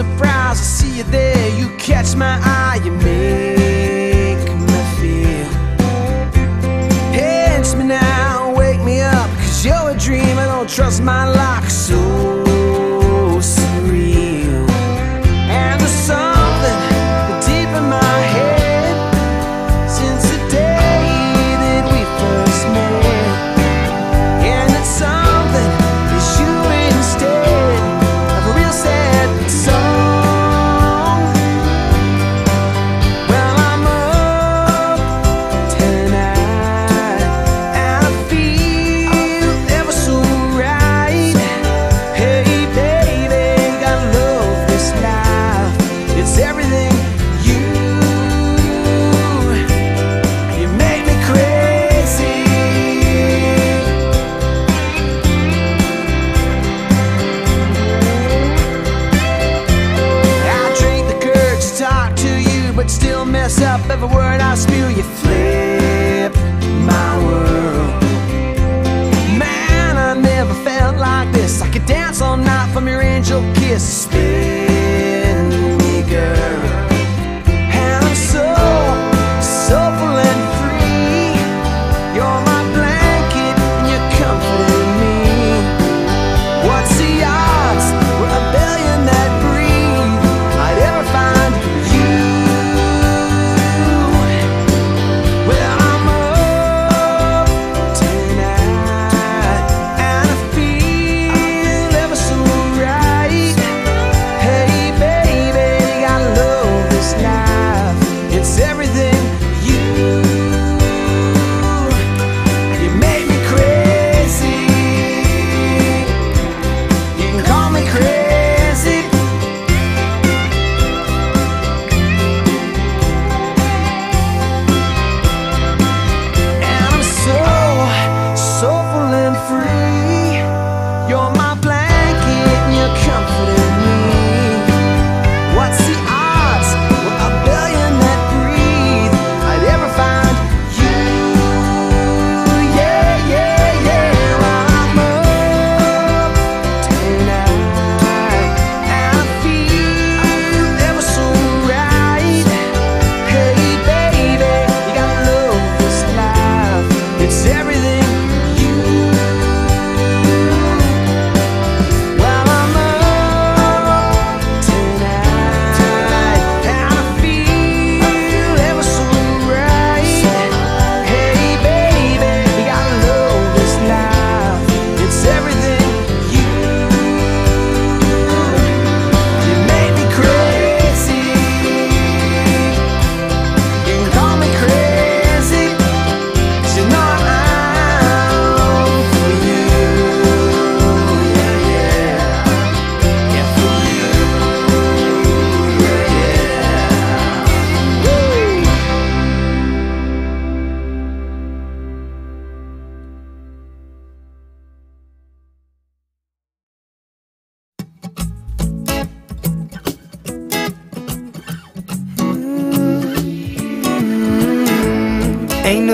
surprised to see you there. You catch my eye, you make me feel. Pinch me now, wake me up, cause you're a dream. I don't trust my luck, kiss.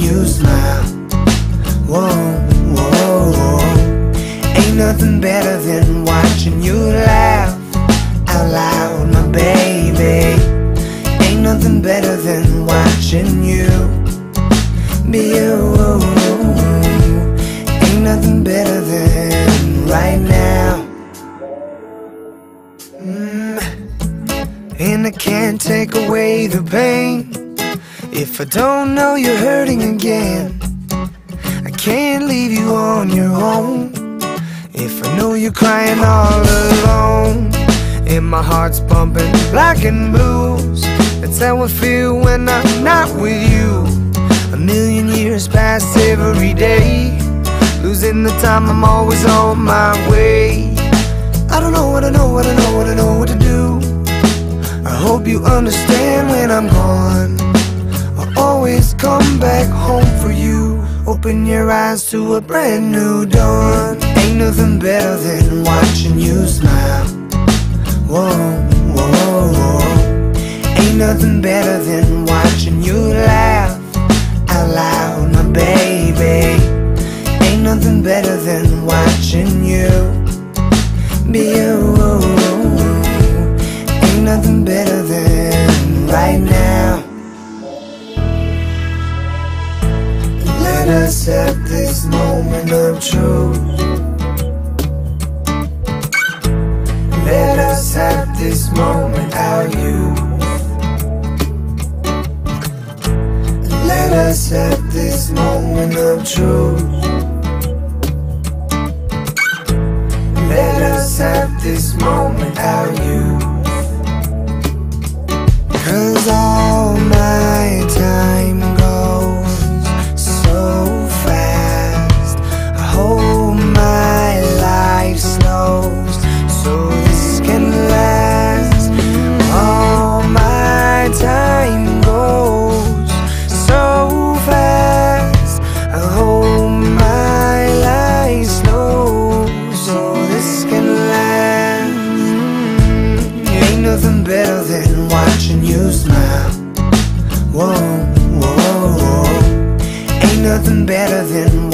you smile. Whoa, whoa, whoa. Ain't nothing better than watching you laugh out loud, my baby. Ain't nothing better than watching you be you. Ain't nothing better than right now. Mm. And I can't take away the pain if I don't know you're hurting again, I can't leave you on your own. If I know you're crying all alone, and my heart's pumping black and blues, that's how I feel when I'm not with you. A million years pass every day, losing the time, I'm always on my way. I don't know what I know, what I know, what I know what to do. I hope you understand when I'm gone. Always come back home for you. Open your eyes to a brand new dawn. Ain't nothing better than watching you smile. Whoa, whoa, whoa. Ain't nothing better than watching you laugh out loud, my baby. Ain't nothing better than watching you be you. Ain't nothing better than right now. This moment of truth. Let us have this moment, our youth. Let us have this moment of truth. Let us have this moment, our youth. Nothing better than